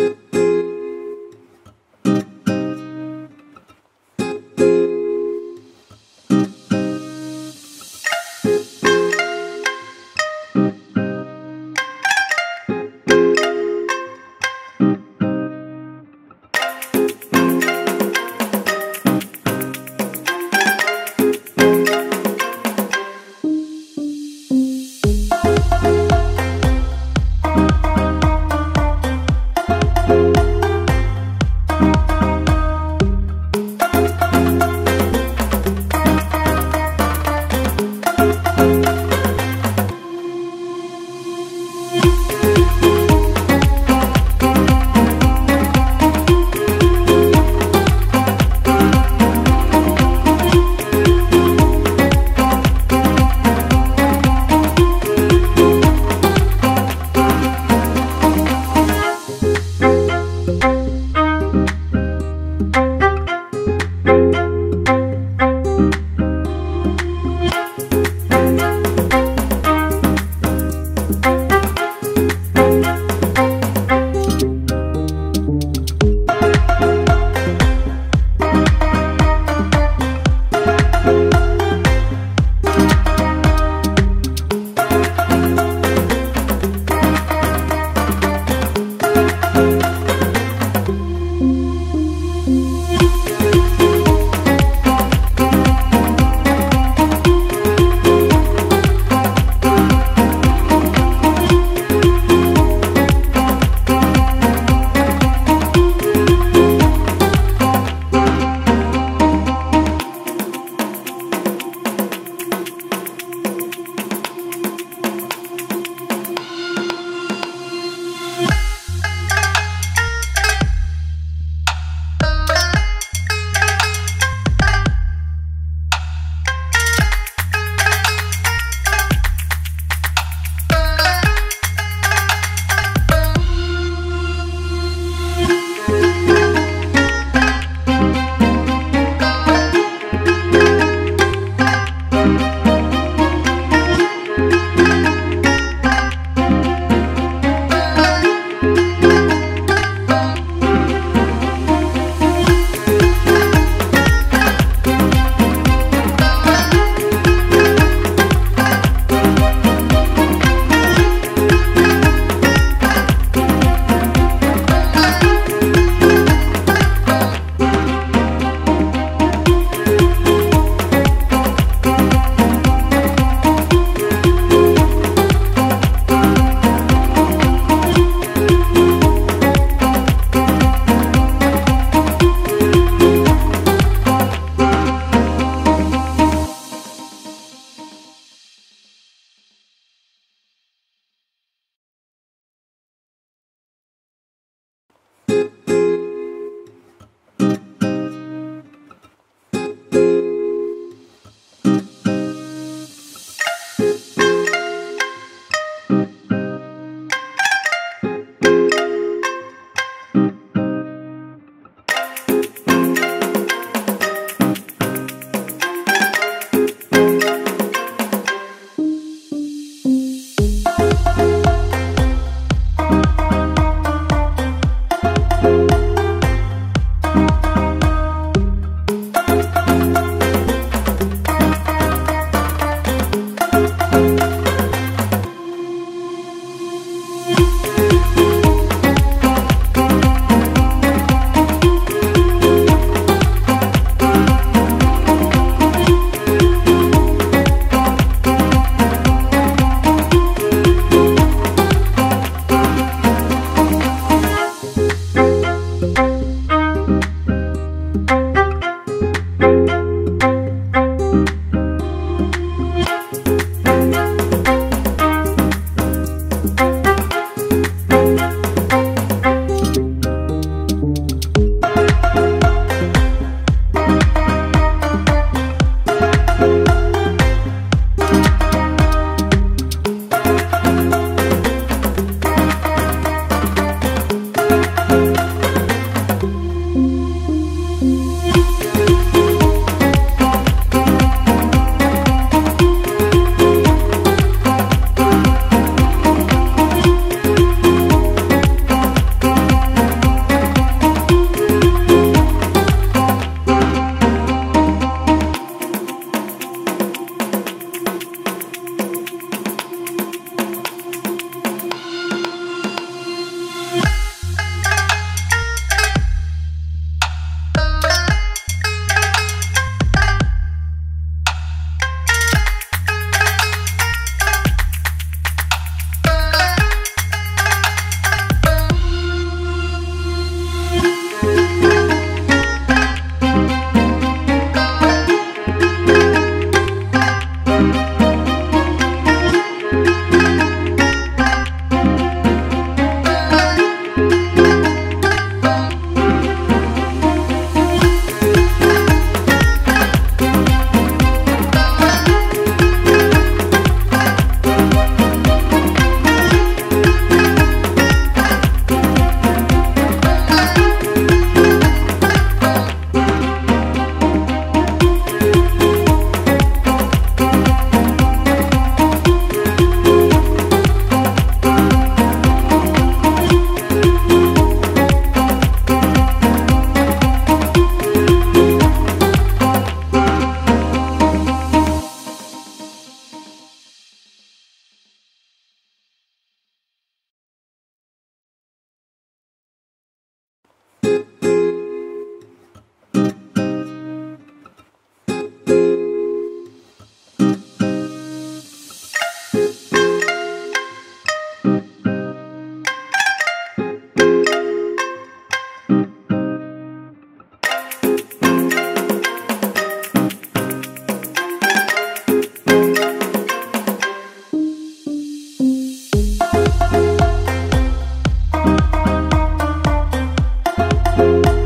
Bye. Bye.